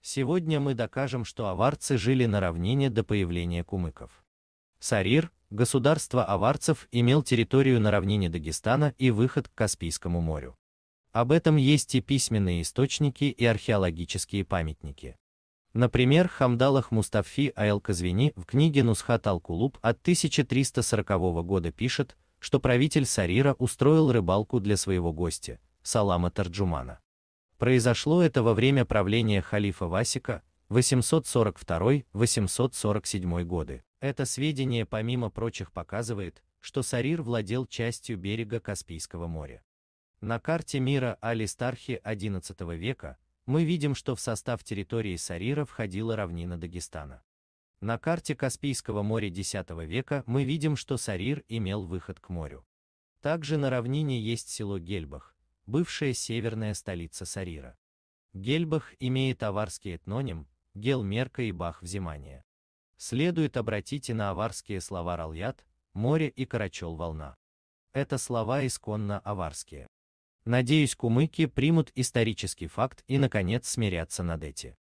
Сегодня мы докажем, что аварцы жили на равнине до появления кумыков. Сарир, государство аварцев, имел территорию на равнине Дагестана и выход к Каспийскому морю. Об этом есть и письменные источники, и археологические памятники. Например, Хамдалах Мустафи Айл-Казвини в книге Нусхат Ал-Кулуб от 1340 года пишет, что правитель Сарира устроил рыбалку для своего гостя, Салама Тарджумана. Произошло это во время правления халифа Васика, 842-847 годы. Это сведение помимо прочих показывает, что Сарир владел частью берега Каспийского моря. На карте мира Алистархи XI века мы видим, что в состав территории Сарира входила равнина Дагестана. На карте Каспийского моря X века мы видим, что Сарир имел выход к морю. Также на равнине есть село Гельбах, бывшая северная столица Сарира. Гельбах имеет аварский этноним, Гелмерка и Бах-взимание. Следует обратить и на аварские слова Ралят, море и Карачел волна. Это слова исконно аварские. Надеюсь, кумыки примут исторический факт и, наконец, смирятся над эти.